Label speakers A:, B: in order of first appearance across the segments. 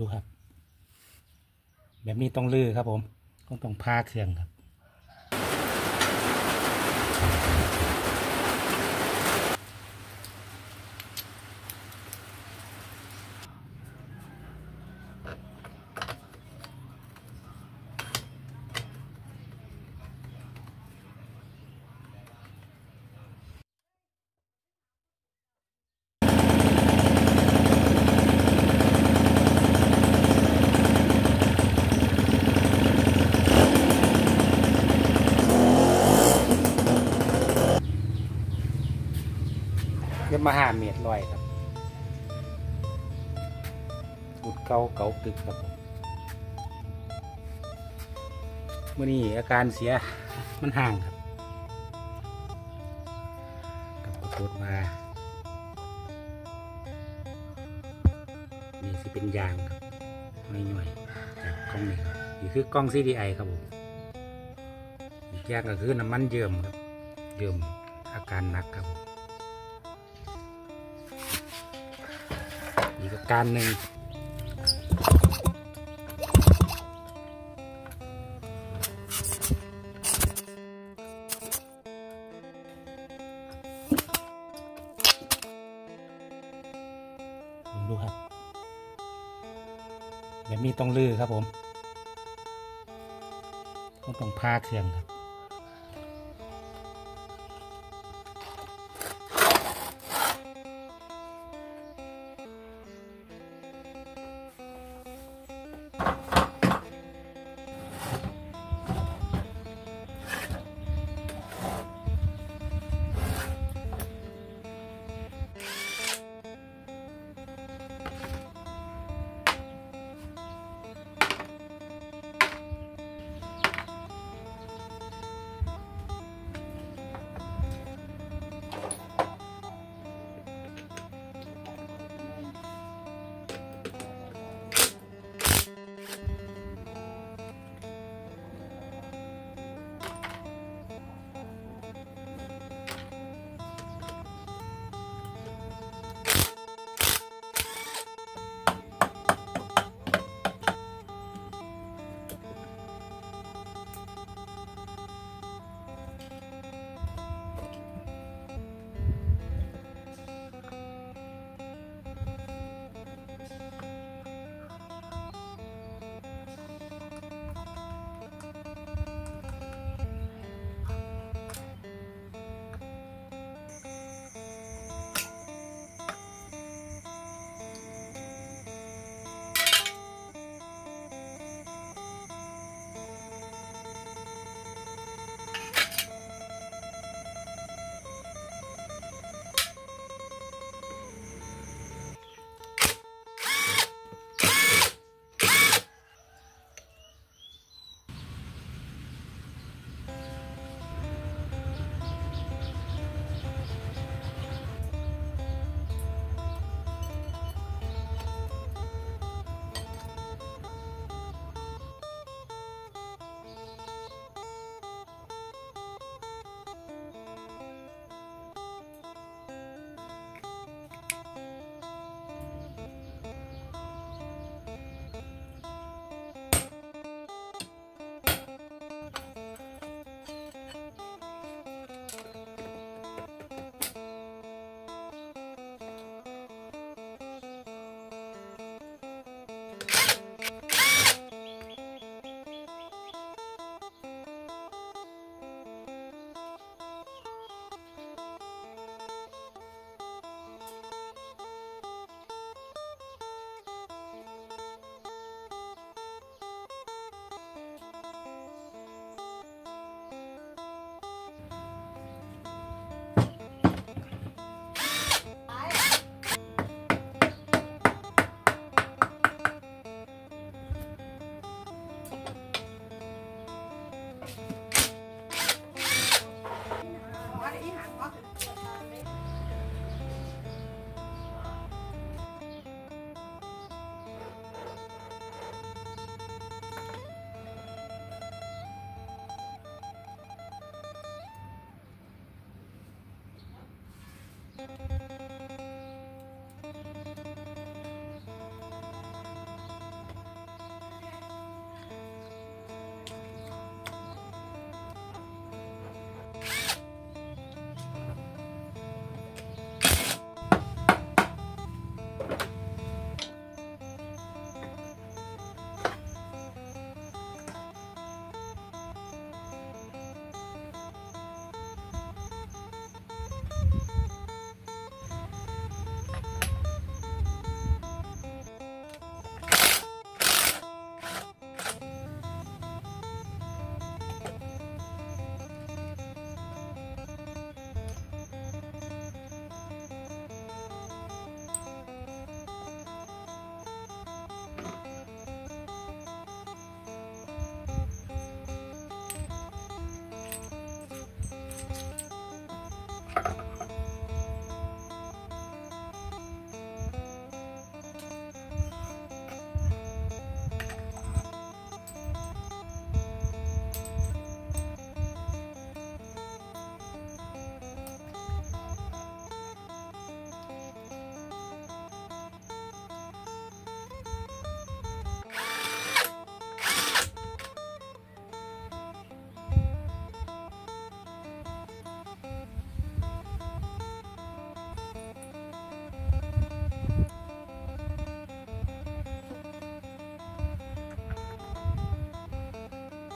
A: ดูครับ แบบนี้ต้องลื้อครับผมต้องต้องพาเครื่องครับ ตึกครับผมเมื่อนี้อาการเสียมันห่างครับกับขอโทษมานี่สิเป็นยางครับไม่หน่อยๆจากกล้องนี้ครับนี่คือกล้อง CDI ครับผมอีกอย่างก็คือน้ำมันเยิ่มครับเยิ่มอาการหนักครับผมอีกอาการหนึ่ง ครับผมต้องต้องพาเครื่องครับ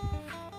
A: あ!